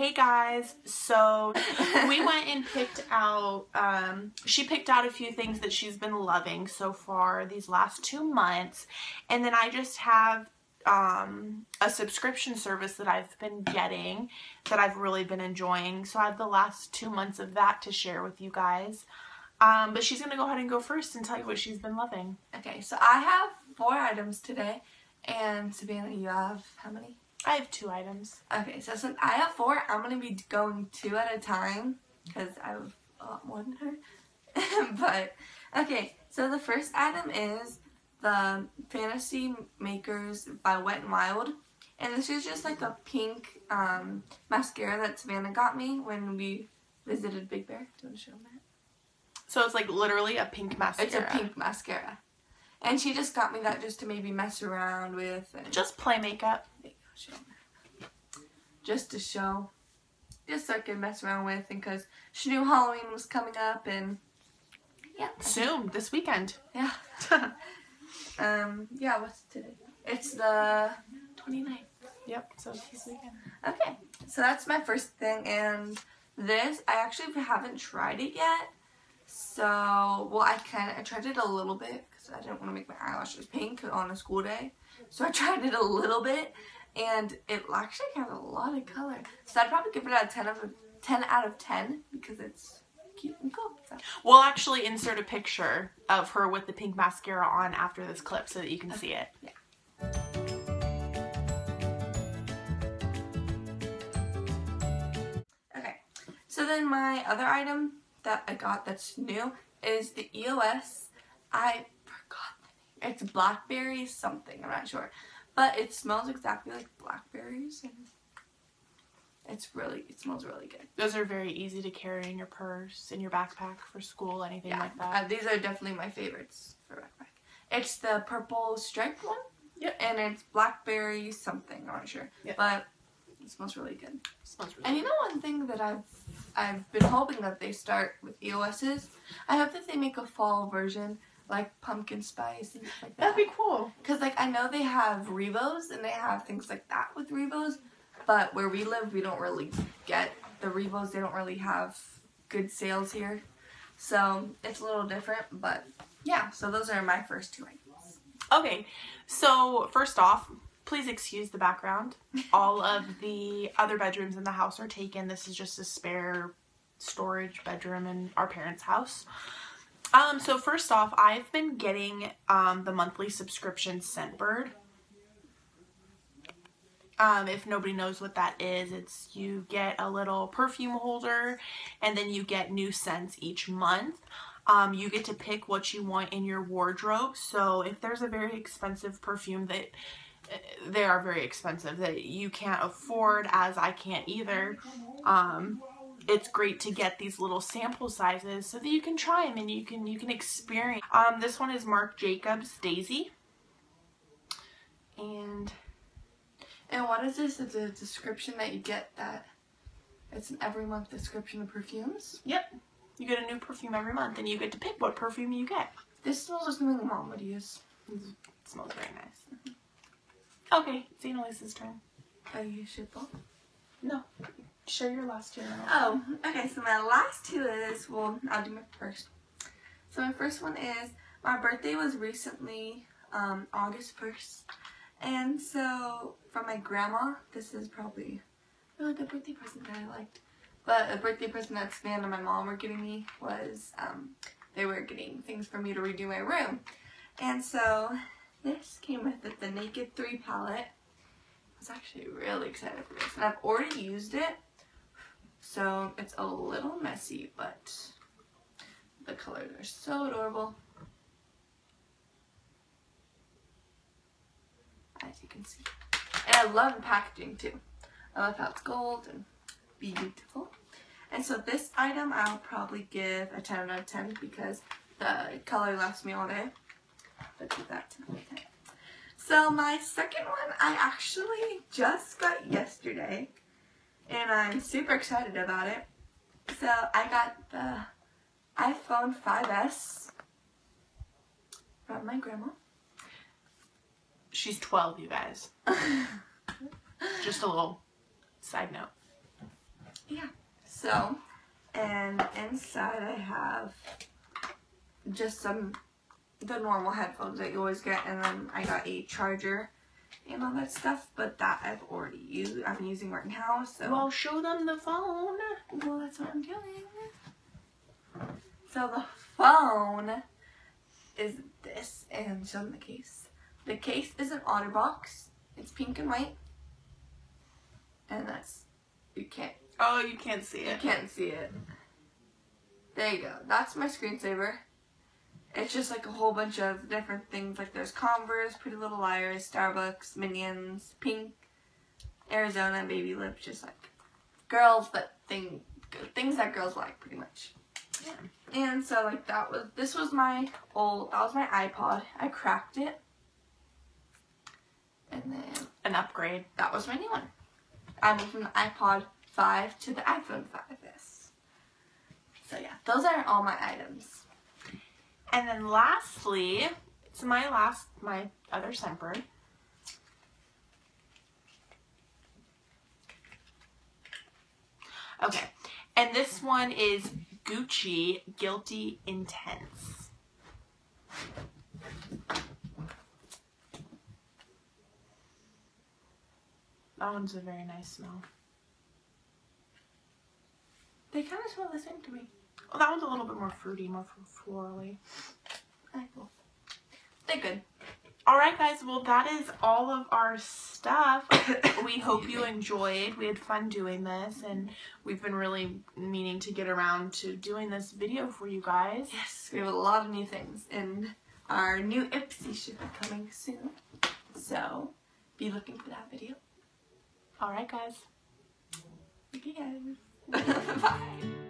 Hey guys, so we went and picked out, um, she picked out a few things that she's been loving so far these last two months. And then I just have um, a subscription service that I've been getting that I've really been enjoying. So I have the last two months of that to share with you guys. Um, but she's going to go ahead and go first and tell you what she's been loving. Okay, so I have four items today. And Savannah, you have how many? I have two items. Okay, so since I have four, I'm going to be going two at a time because I have a lot more than her. but, okay, so the first item is the Fantasy Makers by Wet n Wild. And this is just like a pink um, mascara that Savannah got me when we visited Big Bear. Do you want to show them that? So it's like literally a pink mascara. It's a pink mascara. And she just got me that just to maybe mess around with. And Just play makeup. Just to show. Just so I could mess around with. And because she knew Halloween was coming up. And yeah. Soon, this weekend. Yeah. um, yeah, what's today? It's the 29th. Yep, so this weekend. Okay, so that's my first thing, and this I actually haven't tried it yet. So, well, I kind of I tried it a little bit because I didn't want to make my eyelashes pink on a school day. So I tried it a little bit, and it actually has a lot of color. So I'd probably give it a 10 of a 10 out of 10 because it's cute and cool. So. We'll actually insert a picture of her with the pink mascara on after this clip so that you can see it. Yeah. Okay, so then my other item that I got that's new is the EOS. I forgot the name. It's blackberry something, I'm not sure. But it smells exactly like blackberries and it's really, it smells really good. Those are very easy to carry in your purse, in your backpack for school, anything Yeah, like that. uh, these are definitely my favorites for backpack. It's the purple striped one. Yep. And it's blackberry something, I'm not sure. Yep. But it smells really good. smells really And you know one thing that I've I've been hoping that they start with EOS's? I hope that they make a fall version like pumpkin spice and stuff like that. That'd be cool. Cause like I know they have Revos and they have things like that with Revos, but where we live we don't really get the Revos. They don't really have good sales here, so it's a little different. But yeah, so those are my first two items. Okay, so first off, please excuse the background. All of the other bedrooms in the house are taken. This is just a spare storage bedroom in our parents' house. Um, so first off, I've been getting um, the monthly subscription Scentbird. Um, if nobody knows what that is, it's you get a little perfume holder and then you get new scents each month. Um, you get to pick what you want in your wardrobe. So if there's a very expensive perfume that uh, they are very expensive that you can't afford, as I can't either, um, it's great to get these little sample sizes so that you can try them and you can you can experience. Um, this one is Marc Jacobs Daisy, and And what is this? It's a description that you get that it's an every month description of perfumes. yep, you get a new perfume every month and you get to pick what perfume you get. This smells like something mom would use. It smells very nice. Okay, it's Annalise's turn. Oh, you should both. No, share your last two. Oh, okay. So my last two is well, I'll do my first. So my first one is my birthday was recently um, August first, and so from my grandma, this is probably not the birthday present that I liked, but a birthday present that Savannah and my mom were getting me was um, they were getting things for me to redo my room, and so this came with it, the Naked Three palette. I was actually really excited for this, and I've already used it. So it's a little messy, but the colors are so adorable. As you can see. And I love the packaging too. I love how it's gold and beautiful. And so this item I'll probably give a 10 out of 10 because the color lasts me all day. But do that 10 out of 10. So my second one I actually just got yesterday and I'm super excited about it. So I got the iPhone 5S from my grandma. She's 12, you guys. Just a little side note. Yeah. So, and inside I have just some the normal headphones that you always get, and then I got a charger and all that stuff. But that I've already used. I've been using right now. So Well, show them the phone. well, that's what I'm doing. So the phone is this, and show them the case. The case is an OtterBox. It's pink and white, and that's you can't Oh, you can't see it. you can't see it. There you go. That's my screensaver. It's just like a whole bunch of different things. Like there's Converse, Pretty Little Liars, Starbucks, Minions, Pink, Arizona, Baby Lips. Just like girls that thing things that girls like, pretty much. Yeah. And so like that was this was my old that was my iPod. I cracked it, and then An upgrade. that was my new one. I moved from the iPod 5 to the iPhone five 5S. So yeah, those are all my items. And then lastly, it's my last, my other Scentbird. Okay, and this one is Gucci Guilty Intense. That one's a very nice smell. They kind of smell the same to me. Oh, that one's a little bit more fruity, more florally. I. They're good. All right, guys. Well, that is all of our stuff. we hope you enjoyed. We had fun doing this, and we've been really meaning to get around to doing this video for you guys. Yes, we have a lot of new things, and our new Ipsy should be coming soon. So, be looking for that video. All right, guys. Okay, guys.